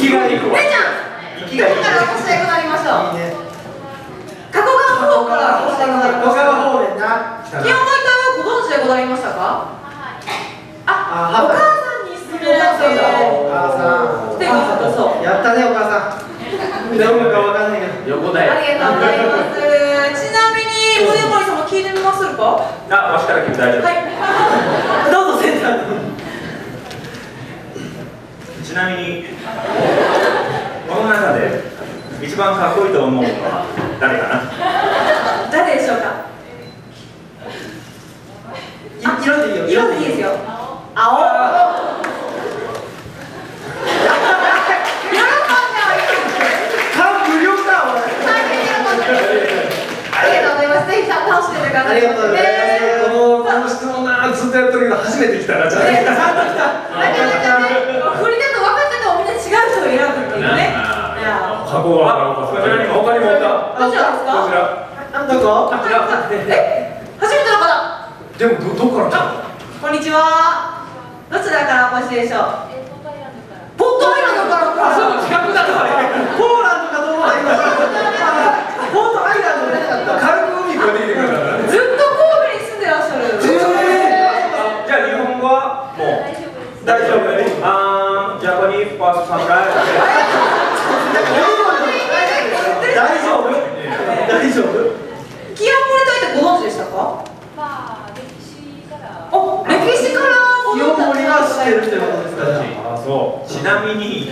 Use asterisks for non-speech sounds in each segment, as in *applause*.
息がいい子ちゃん息がいい。どこからお越しでございましょういいね。加古川の方からお越しでございました方面な。キモいタイムご存知でございましたか？ああお母さんに勧められて。お母さん。来てくださったそうやったねお母さん。何かわかんないけど。横だありがとうございます。ちなみに森森さんも聞いてみまするか？あ、わしから聞いて大丈夫。はい。*laughs* どうぞセンターにちなみにこの中で一番かっこいいと思うのは誰かな？誰でしょうか？色でいいよ。色でいいですよ。青。ありがとうございます。この質問なずっとやってるけど初めて来たなちゃんと来た。なかなかね振りだと分かっててもみんな違う人を選ぶっていうねいや加古川から他にも他にもおった？どちらですか？こちら。どこあえ初めての方でもどどこから来たこんにちは。どちらからお越しでしょう？ポットアイランドから。あそう近くだったポーランドかと思った今ポートアイランドじゃなかった軽く海越えてからねずっと神戸に住んでらっしゃる。あじゃあ日本語はもう。大丈夫あージャパニーズパーソンライ *laughs* 大丈夫？大丈夫？キヨモリといってご存知でしたか？まあ歴史から。お歴史からご清存知盛が知ってるってことですから。あそう。ちなみに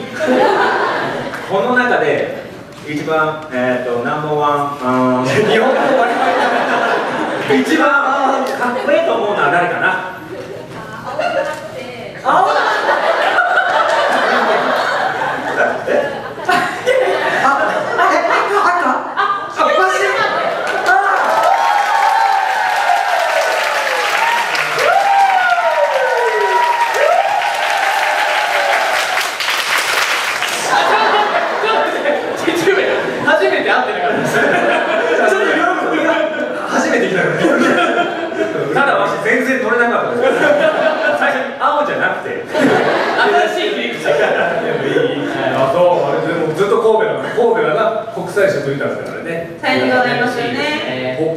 この中で一番えっ、とナンバーワンあー日本語割り一番かっこいいと思うのは誰かな？載者といたんですからね。さよでございますよね。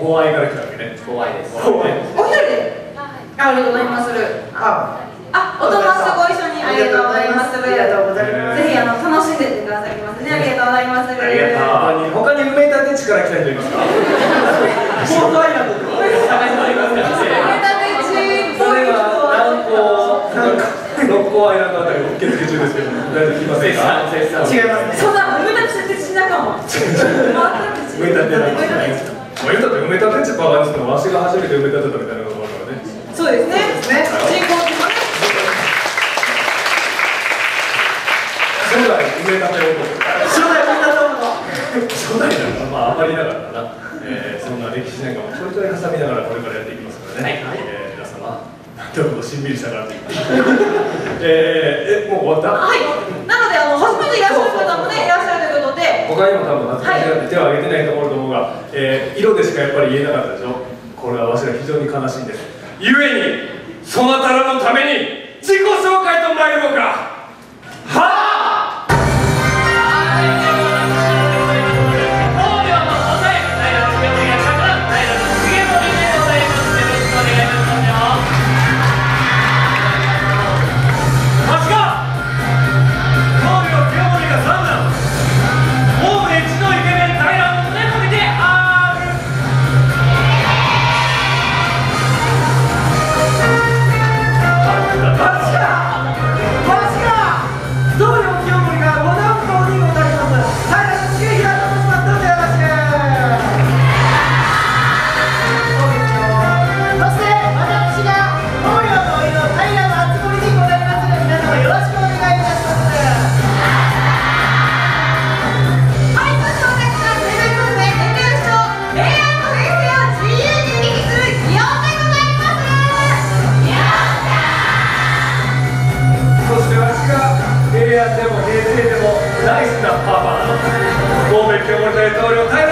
怖いから来たわけね怖いです怖いお一人でありがとうございますああ、お友達とご一緒にありがとうございますありがとうございますぜひあの楽しんでくださいますありがとうございますありがとう他に埋め地から来た人いますかポートアイとか探しておりますから埋め立て地は南港六甲あたり受付中ですけど大丈夫来ませんか違います埋め立てなです埋め立て埋め立てってバカすけどわしが初めて埋め立てたみたいなこともあるからねそうですねね人口規模初代埋め立て男初代埋め立て男初代なのまああまりなかったな、えー、そんな歴史なんかもちょいちょい挟みながらこれからやっていきますからね、はいえー、皆様なんてことしんびりしたからって言ってえー、えもう終わったはいなのであの初めていらっしゃる方もねいらっしゃる他にも多分恥ずかしがって手を挙げてないと思うと思うが、えー色でしかやっぱり言えなかったでしょ？これはわしら非常に悲しいんです。ゆえにそなたらのために自己紹介と参ろうか？は大統領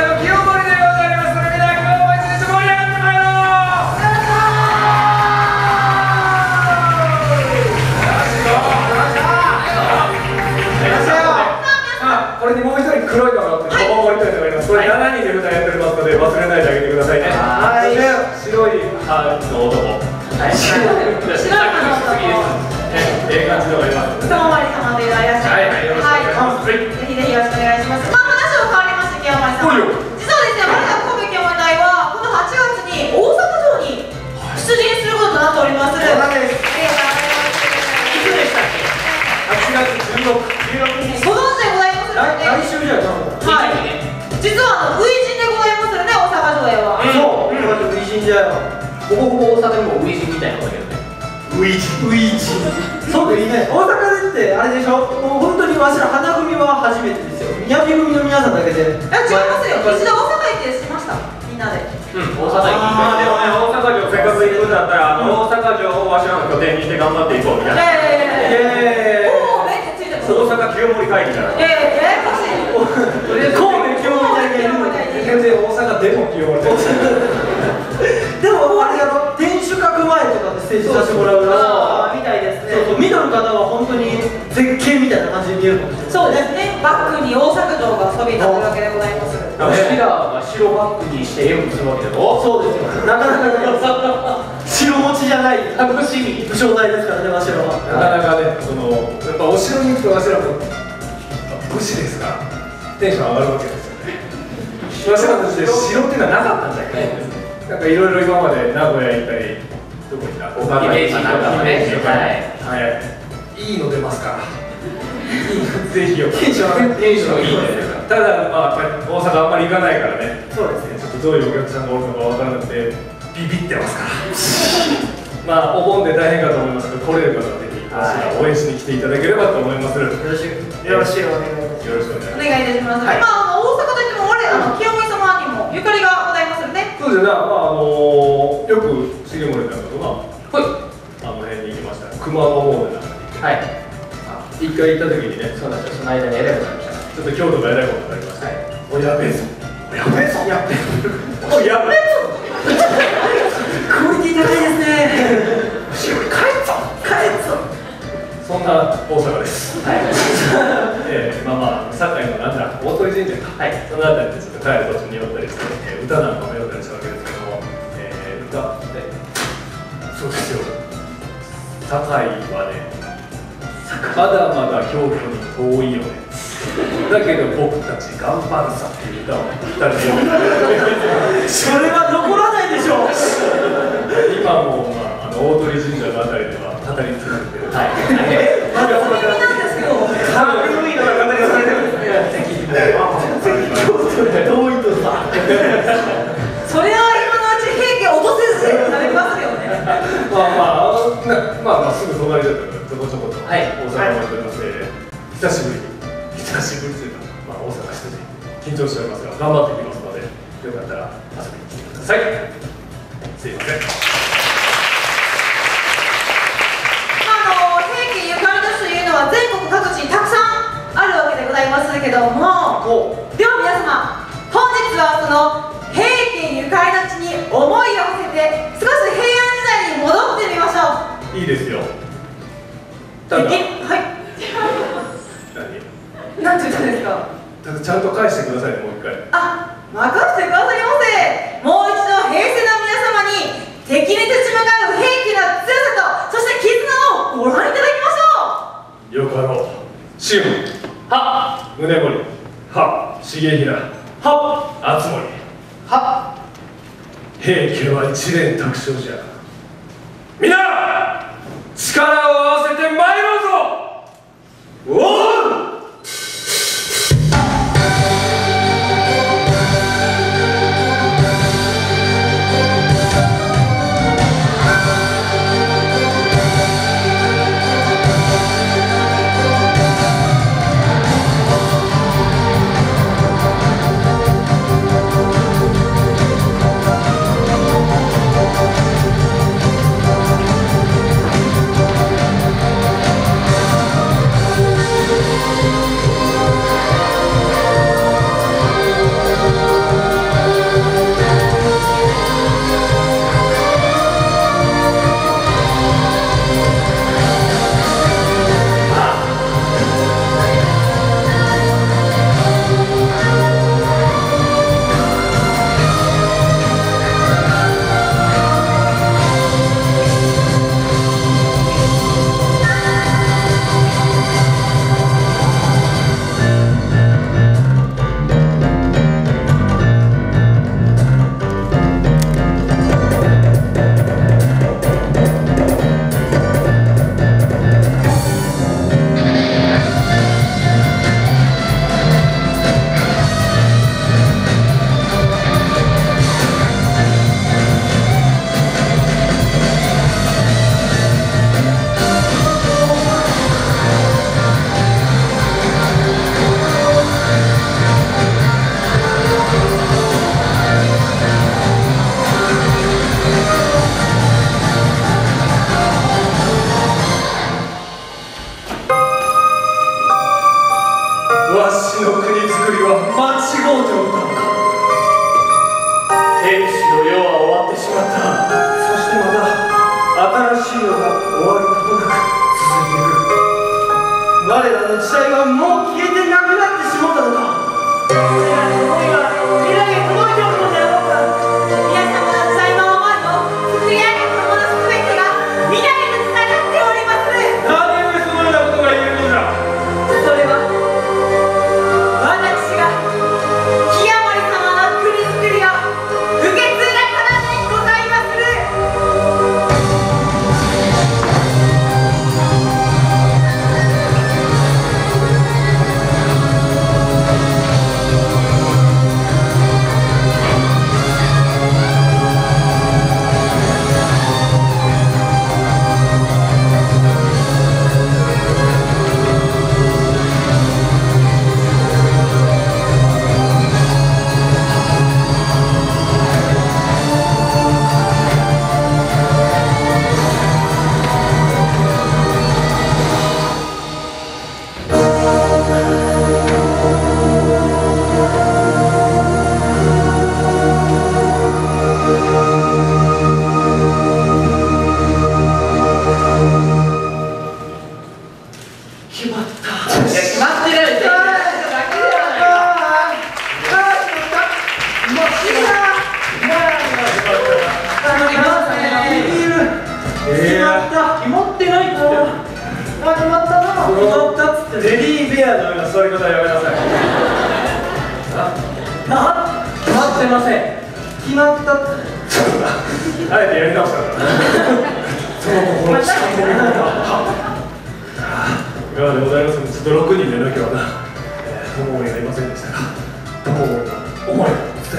一度大阪行ってしましたみんなで。うん大阪にまあでもね、大阪城せっかく行くんだったら、あの大阪城をわしらの拠点にして頑張っていこうみたいな。ええおおめっちゃついてます。大阪清盛会議じゃない。ええややこしいー、神戸清盛だけ全然大阪でも清盛でもあれやろ天守閣前とかでステージさせてもらうみたいですそうそう見とる方は本当に絶景みたいな感じに見えるかもしれないそうですね。バックに大阪城がそびえ立ってるわけでございますわしらが白バックにして絵をするわけだろそうですよなかなかない白持ちじゃない楽しみ武将隊ですからねわしらはなかなかね、そのやっぱお城に行くとわしらも武士ですからテンション上がるわけですよね。わしらとして城っていうのはなかったんだけど、なんかいろいろ今まで名古屋行ったり、どこ行った？岡山行ったりとかねはいはい。いいの出ますから。いいの *laughs* ぜひよ。テンション上がるテンションいいんですよ。ただまあやっぱり大阪あんまり行かないからね。そうですね。ちょっとどういうお客さんがおるのかわからなくてビビってますから。*laughs* まあお盆で大変かと思いますけど、来れる方はぜひこちら応援しに来ていただければと思います。よろしくよろしくよろしくお願いします。よろしくお願いいいたします、はい。まああの大阪といっても我らの清盛様にもゆかりがございますよね。そうですね。まああのよく重森さんとかはい。あの辺に行きました。熊野モーデなんかに行って。はい。一回行った時にね、そうなんです。よその間に選べましたちょっと京都がえらいことになりました。はいおやべえぞ。おやべえぞ。やっべおやべえぞ。*laughs* クオリティ高いですね後ろに帰っぞ。帰っぞそんな大阪です。はい *laughs* えー、まあまあ堺のなんだ大鳥神社か、はいそのあたりでちょっと帰る途中に寄ったりして、えー歌なんかも寄ったりしたわけですけども、えー、歌ってそうですよ堺はねまだまだ京都に遠いよねだけど僕たち頑張るさっていう歌を歌人でそれは残らないでしょ。今も、まあ、あの大鳥神社のあたりでは語りてはい。まだなんですけど。いのが語り継れてる。んですいとそれは今のうち平家落とせずになります。よねまあまあまあ、まあ、すぐ隣だったからちょこちょこと大阪まで出まして久しぶり。に久しぶりというか、まあ、大阪一人緊張しておりますが頑張っていきますのでよかったら遊びに来てください。すいません。あの平家ゆかりの地というのは全国各地にたくさんあるわけでございますけどもでは皆様本日はその平家ゆかりの地に思いを馳せて少し平安時代に戻ってみましょう。いいですよ。ただではい何何て言ったんですかただちゃんと返してくださいねもう一回。あ任せてくださいませもう一度平成の皆様に敵に立ち向かう平家の強さとそして絆をご覧いただきましょう。よかろう。シウム。は宗盛。は重衡は敦盛。は平家は一連卓勝じゃ。皆力を合わせて参ろうぞ。おう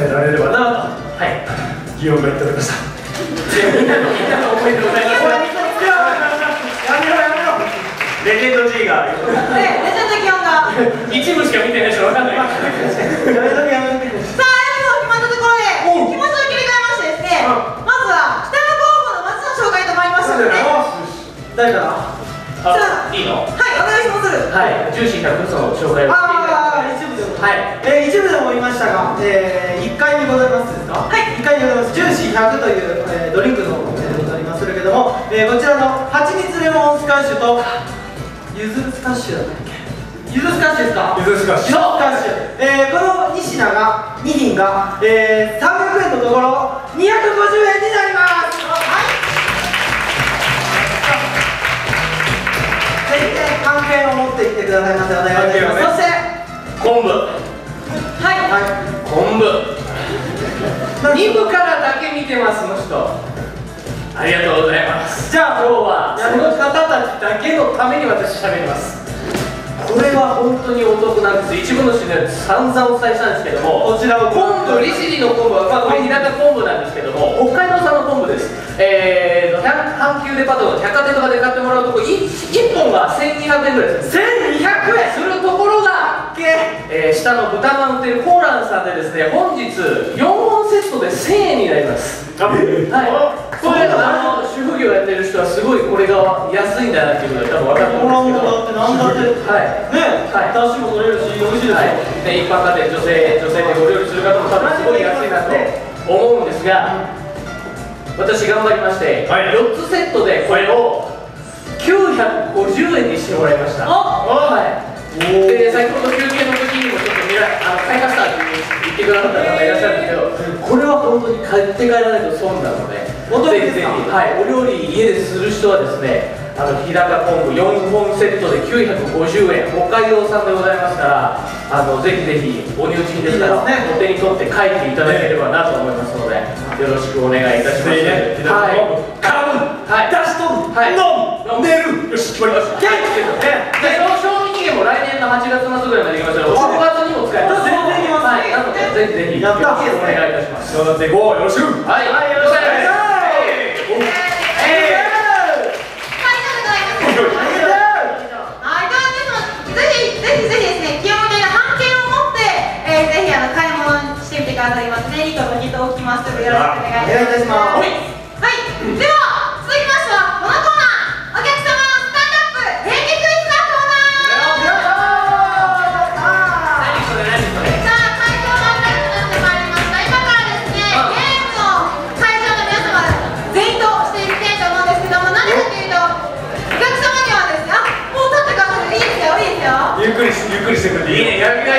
伝えられればなと。はい。擬音が言っておりました。みんなのみんなの思いでございます。やめろよ魂がねレジェンド気温が一部しか見てない人わかんない。やめとけやめとけさあ、演奏決まったところで気持ちを切り替えましてですね、まずは北の候補の松の紹介と参りましたので、はい、誰かあいいの？お願いします。はいジューシー100その紹介をはい。えー、一部でも言いましたが、えー、1回にございますですか？はい。1回にございます。ジューシー100という、えー、ドリンクの、えー、ございます。けれども、えー、こちらの蜂蜜レモンスカッシュとゆずスカッシュだったっけ？ゆずスカッシュですか？ゆずスカッシュ。ゆずスカッシュ、えー、この2品が2品が、えー、300円のところ250円になります。はい。ぜひね関係を持っていってくださいませ。お願いいたします、そして昆布。はい、はい。昆布。2部からだけ見てますの人ありがとうございます。じゃあ今日はその方たちだけのために私喋ります。これは本当にお得なんです。一部の人には散々お伝えしたんですけどもこちらを昆布利尻の昆布は、まあ、これ日高昆布なんですけども北海道産の昆布です。えーと、百阪急デパートの百貨店とかで買ってもらうとこ 1, 1本が1200円ぐらいです。1200円！するがえー下の豚が売ってるコーランさんでですね本日4本セットで1000円になります。はい。これあの主婦業やってる人はすごいこれが安いんだなっていうのが多分分かると思うんですけど。だってなんだってはい。ねはい出汁も取れるし美味しいですよ、はい、で一般家庭女性女性でお料理する方も多分すごい安いなと思うんですが私頑張りまして、はい。4つセットでこれを950円にしてもらいました。はいで先ほど休憩の時にもちょっと見らあの買いましたって言ってくださった方いらっしゃるんですけどこれは本当に買って帰らないと損なのでぜひぜひ、はい、お料理家でする人はですねあの日高昆布4本セットで950円北海道産でございますからあのぜひぜひお値打ち品ですからお手に取って帰っていただければなと思いますのでよろしくお願いいたします。ね。日高昆布。はい。はい。出しとる。はい。飲む。寝る。よし決まりましたの賞味期限も来年の8月末ぐらいまでいきましたので6月にも使えます。全然いきますはい。なのでぜひぜひやった。お願いいたします。頑張っていこうよろしく。はい、はい、よろしくお願いします。はい、そうでございます。はい、では皆様ぜひぜひぜひですね、気温で半径を持って、えー、ぜひあの買い物してみてくださいますね。いいとこにと置きますのでよろしくお願いします。はい、ではっ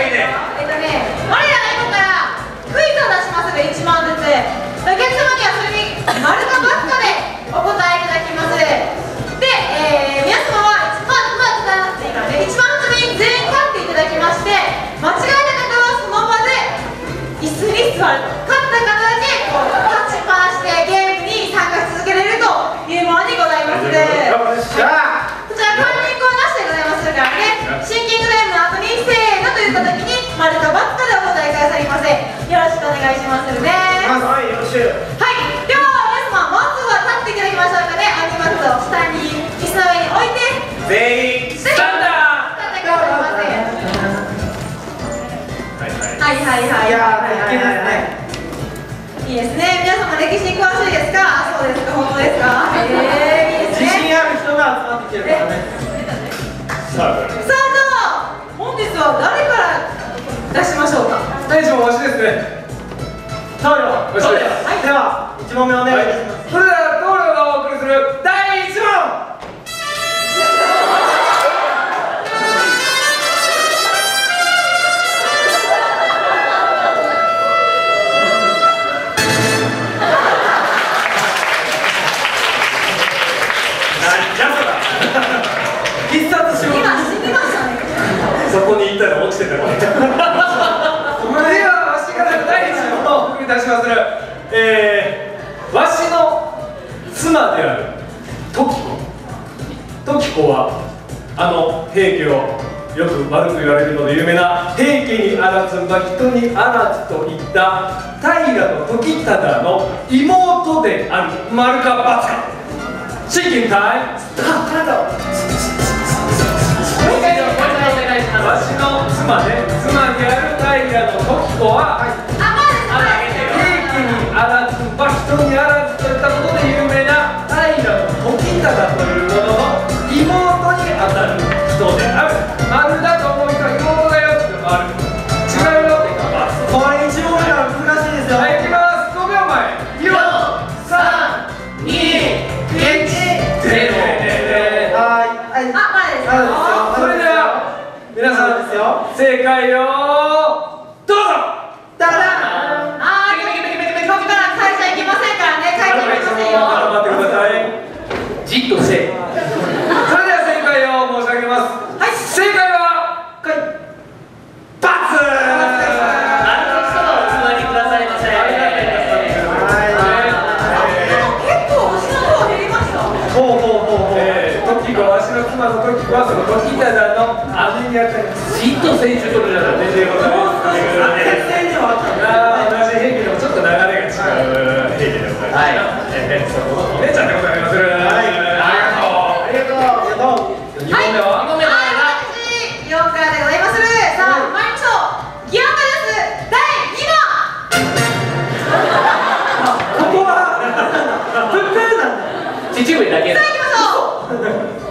時子はあの平家をよく悪く言われるので有名な平家にあらずま人にあらずといった平時忠の妹である丸か×かシンキンタイムスタートわしの妻ね妻である平の時子は妻の時子はその時忠の姉にあたりじっとせんちゅう。ことじゃないねでございます決戦にあったんですあ同じ平家でもちょっと流れが違う。平家でございますはいえー、そのお姉ちゃんでございますはいありがとう。ありがとう。2問目は二問目のはい間。私4からでございますさあ参りましょう。ギアカです第2問ここはプップーなんだ父だけさあ行きましょう。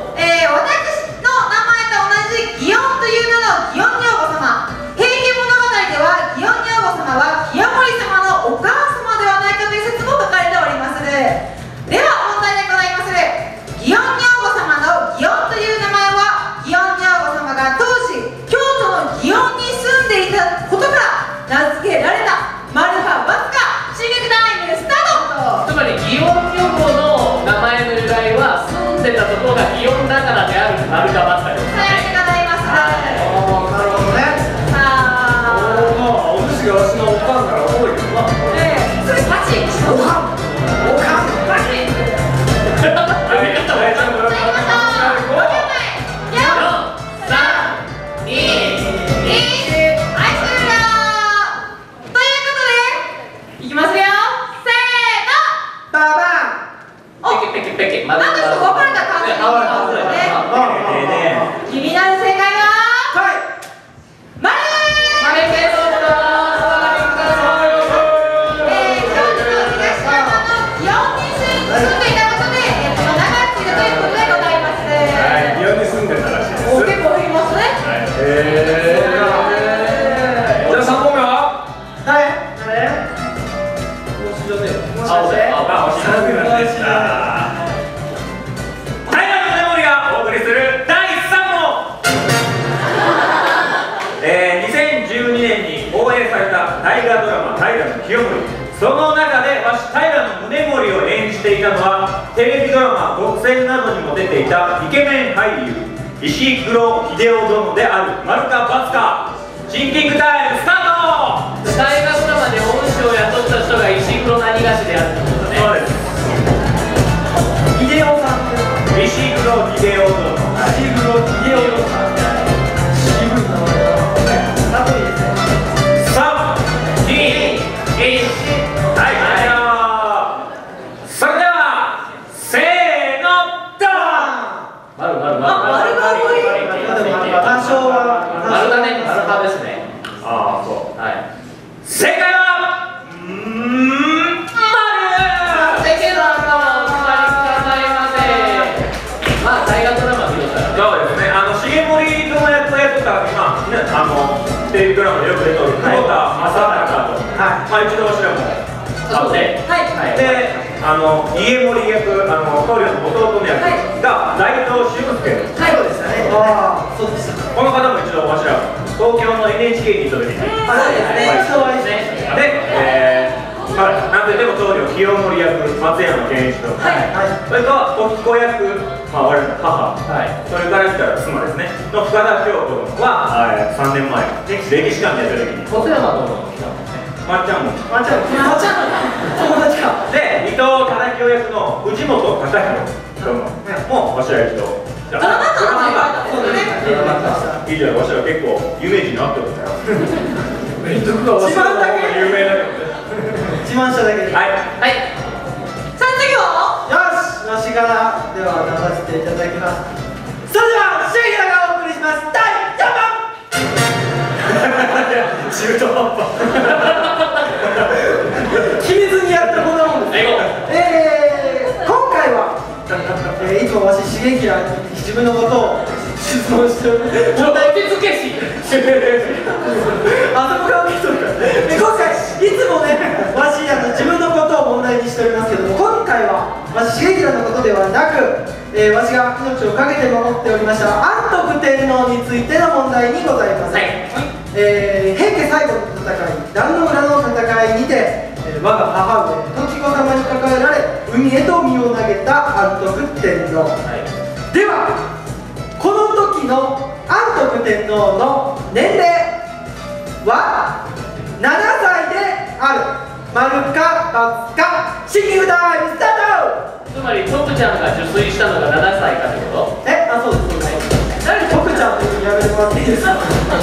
の清盛」その中でわし平の宗盛を演じていたのはテレビドラマ「独占」などにも出ていたイケメン俳優石黒秀夫殿である丸か×かシンキングタイムスタート。大河ドラマで恩師を雇った人が石黒何がしであるってことねそうです。秀夫さん石黒秀夫殿一度わしらも。そう。ねはい。はい。で、あの、家盛役、あの、棟梁の弟の役。が大東俊介はい。そうでしたね。ああそうでした。この方も一度わしら東京の NHK に行った時にあそうですね。人はい。いね。で、えー、まあ、なんといっても棟梁清盛役松山健一郎、はい。はい。それと時子役、まあ、我々の母、はい。それから来たら妻ですね。の深田京子は、えー、3年前。歴史。館でやった時に。小山殿も来たもんねまっちゃんも。まっちゃんまっちゃん友達かで伊藤忠清役の藤本隆弘。もわしら一度ドラマ館も言われたんですよね。以上わしら結構有名人になってるんだよ弁当が一番だけ有名だけ自慢しただけでよはい。はい。さあ次は。しわしからでは出させていただきます。それではシェイラがお送りします。第4問 *laughs* 中途半端。*laughs* 決めずにやったこんなもん。ですえー、今回は、えー、いつもわし刺激や自分のことを質問しておるうちょっと落ち着けし。*laughs* あそこが見とるから。で今回いつもねわしあの自分のことを問題にしておりますけども今回はわし刺激らのことではなく、えー、わしが命を懸けて守っておりました安徳天皇についての問題にございます、はいえー平家最後の戦い壇の浦の戦いにて、えー我が母上時子様に抱えられ海へと身を投げた安徳天皇、ではこの時の安徳天皇の年齢は7歳である。丸か×かシンキングタイムスターつまり徳ちゃんが受水したのが7歳かってこと？トえあそうですそうです。何徳ちゃんってやめてもらっていいですか？*laughs*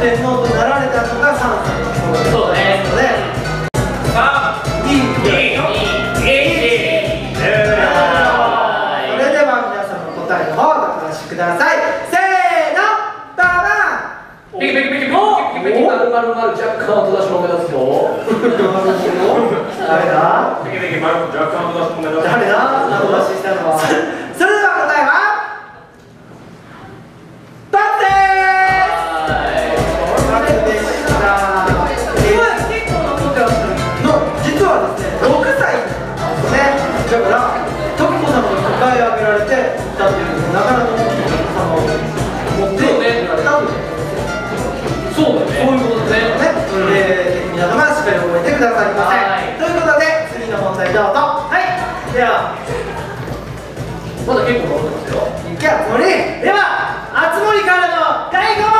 天いとなられたのが3歳の頃ですよね。くださいせーのババンピキピキピキピキピキまるまるまる若干後出しも目立つよ誰だピキピキまる若干後出しも目立つ誰だ啊まだ結構残ってます。よい。けあつ森ではあつ森からの第5問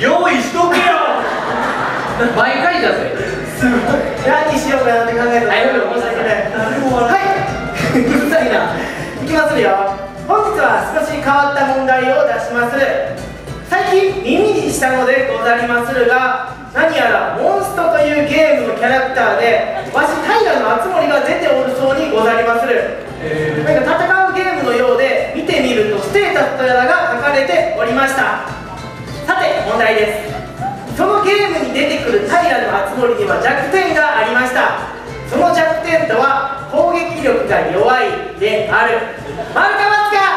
用意しとけよ毎回だぜすごい。何しようかなって考えたはい。はい。はい。誰も笑はい。うるさい。ない。きますよ本日は少し変わった問題を出します最近耳にしたのでござりまするが何やらモンストとい。うゲームのキャラクターでわし平の熱森が出ておるそうにござりまする。なんか戦うゲームのようで見てみるとステータスとやらが書かれておりました。さて問題です。そのゲームに出てくる平の熱森には弱点がありました。その弱点とは攻撃力が弱いである。丸か×か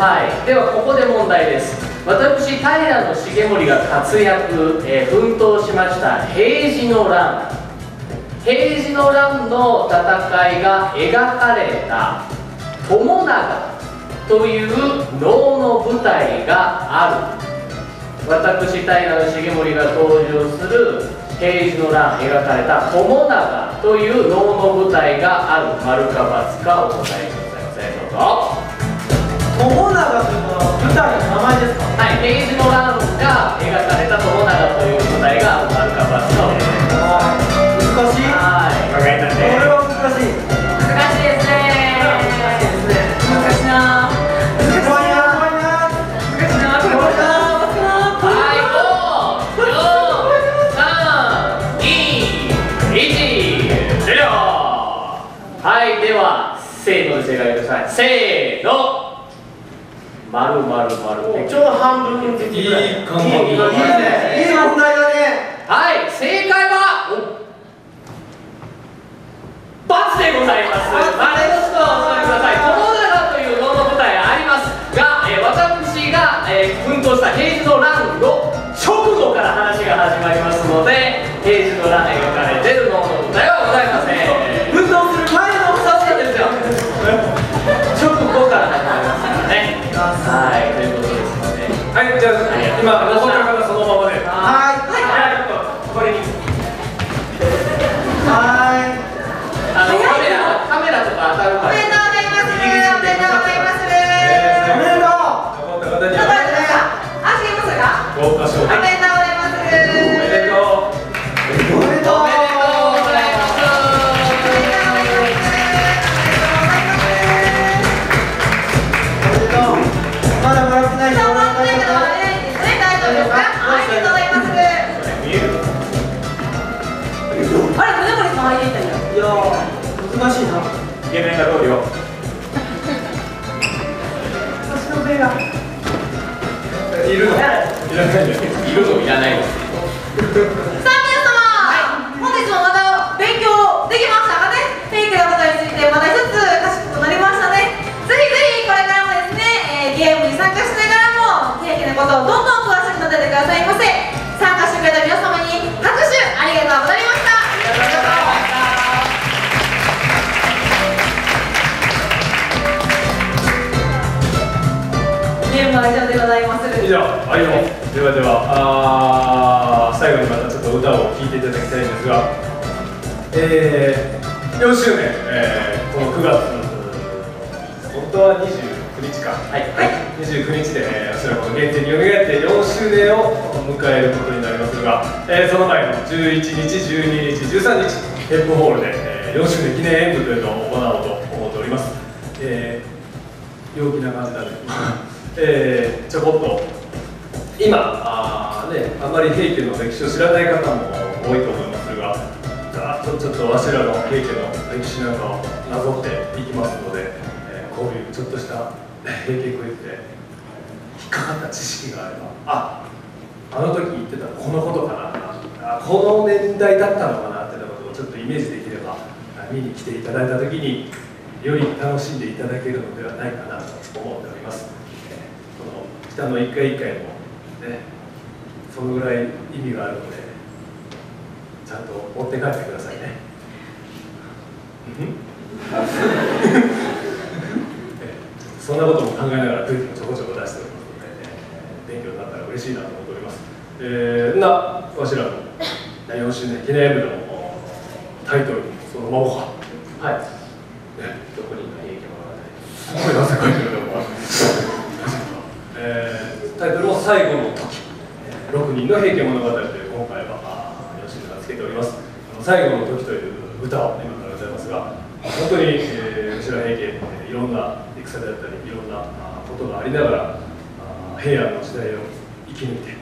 はい、ではここで問題です。私平重盛が活躍、えー奮闘しました平治の乱。平治の乱の戦いが描かれた友長という能の舞台がある。私平重盛が登場する平治の乱描かれた友長という能の舞台がある。丸か×かお答えください。どうぞ。友長というのは舞台の名前ですか？はい、明治の乱が描かれた友長という舞台があるかバスの難しい。はい考えたねこれは丸々丸ちょうど半分ずついいい感覚い。い問題だねはい正解は×でございます。丸の人はお座りください。友永という能の舞台ありますが、えー私が、えー奮闘した平治の乱の直後から話が始まりますので平治の乱ゃあ今残っちょっとわしらの平家の歴史なんかをなぞっていきますので、えーこういうちょっとした平家クイズで引っかかった知識があればああの時言ってたこのことかなあこの年代だったのかなってことをちょっとイメージできれば見に来ていただいた時により楽しんでいただけるのではないかなと思っております。えこの北の一回一回もねそのぐらい意味があるのでちゃんと持って帰ってくださいね。そんなことも考えながらクイズもちょこちょこ出しておりますので、えー勉強になったら嬉しいなと思っております。えー、なわしらの4周年記念部のタイトルそのままか。はい。ね、どこに平家物語すごい汗かいえータイトルも最後の時、えー6人の平家物語という今回はります。あの最後の時という歌を今から歌いますが本当に、えー、吉野平家、えいろんな戦であったりいろんなことがありながら平安の時代を生き抜いて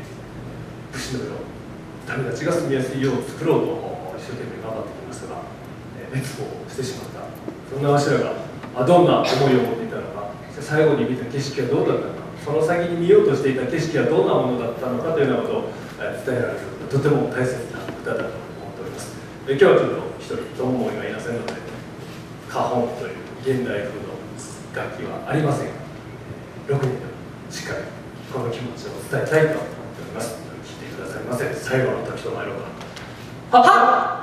武士の世民たちが住みやすい世を作ろうと一生懸命頑張ってきましたが、えー滅亡してしまった。そんなわしらがあどんな思いを持っていたのか最後に見た景色はどうだったのかその先に見ようとしていた景色はどんなものだったのかというようなことを伝えられるとても大切な歌だと思っておりますで今日はちょっと一人友思いがいませんので花本という現代風の楽器はありません。が6人でしっかりこの気持ちを伝えたいと思っております。聞いてくださいませ最後の時と参ろうか。はは「っ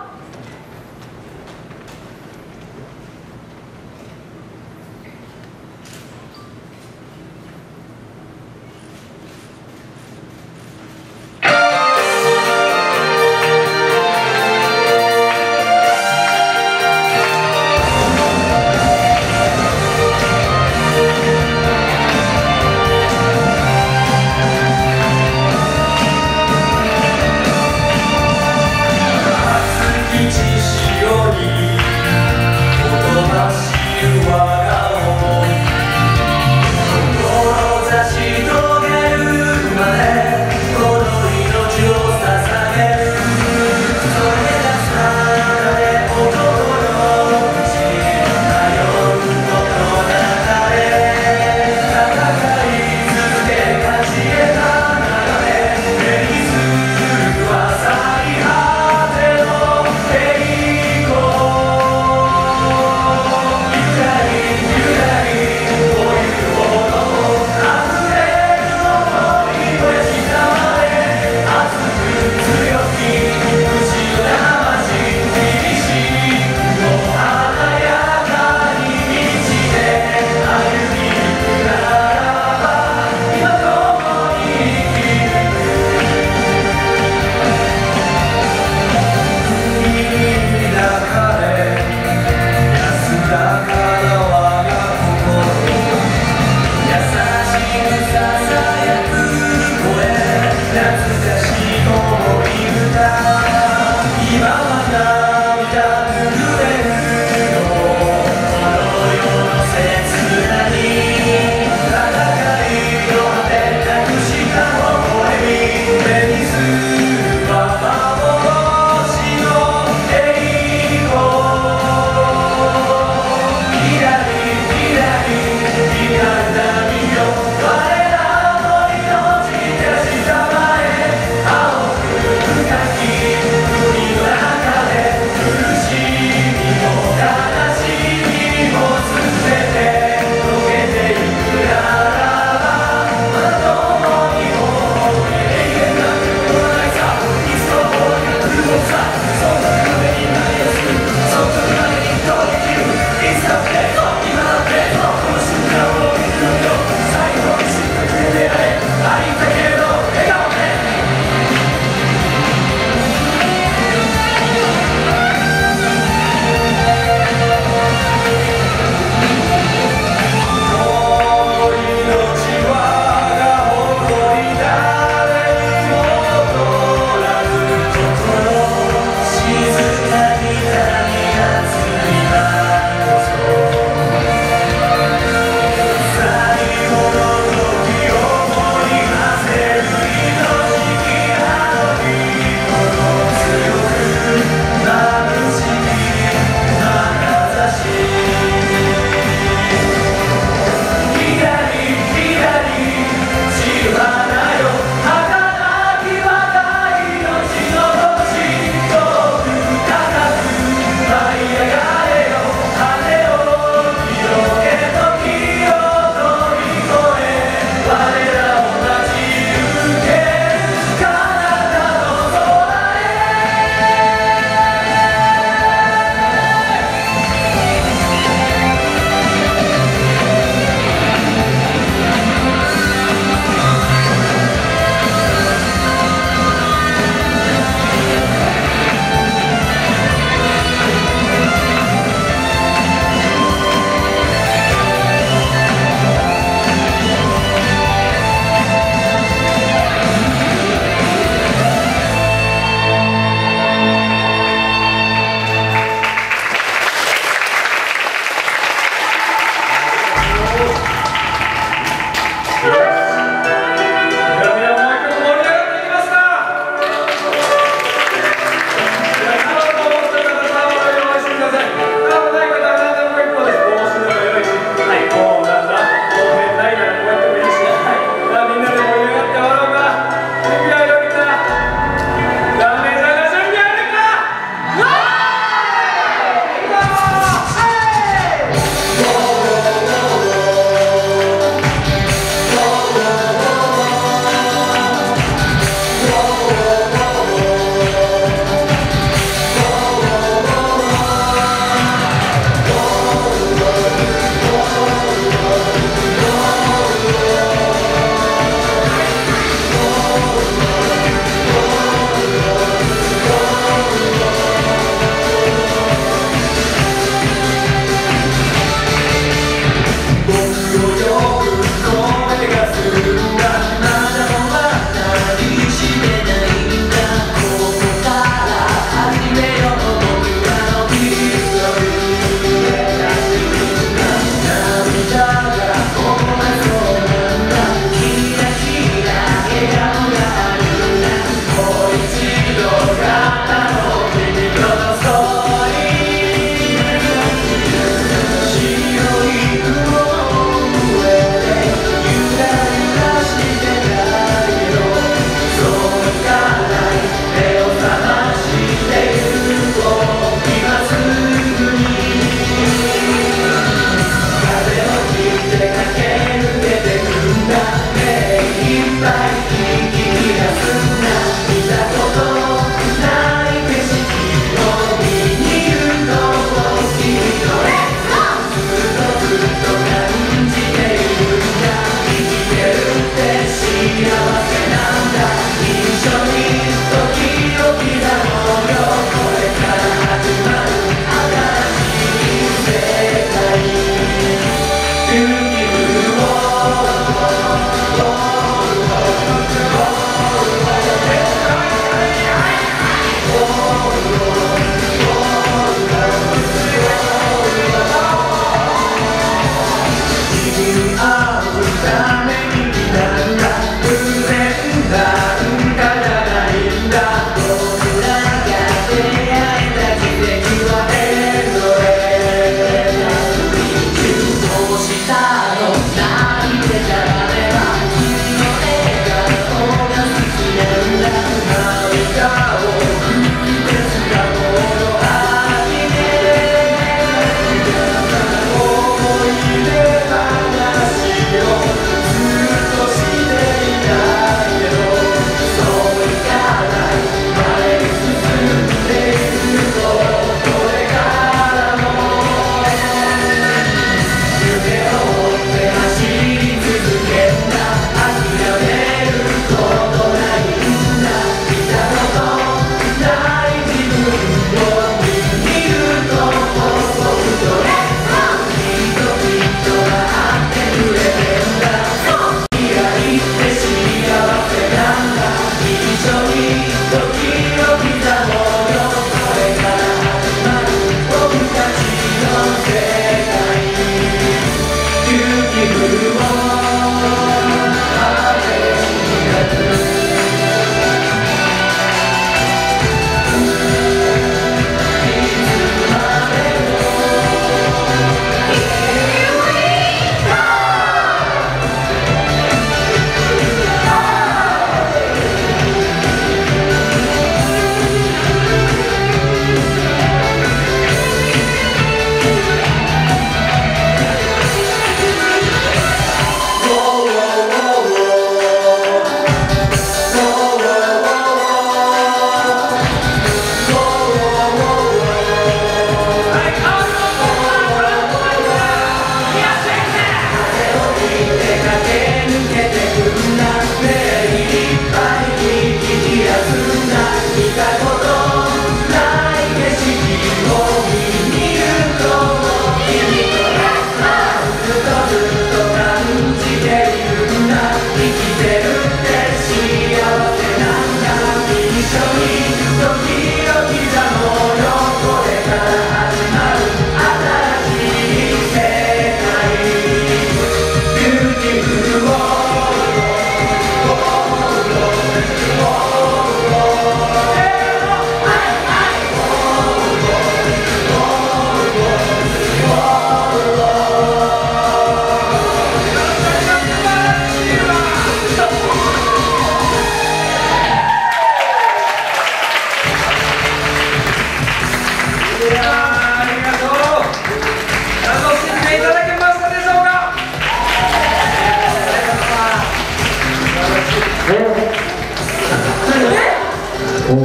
び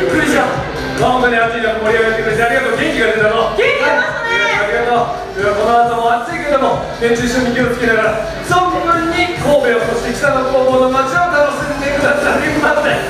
っくりした。本当に暑いの。盛り上がってくれてありがとう元気が出た。の元気出ました。ねありがとうこの後も暑いけども熱中症に気をつけながら存分に神戸をそして北の高校の街を楽しんでくださいませ